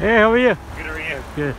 Hey, how are you? Good, how are you? Good.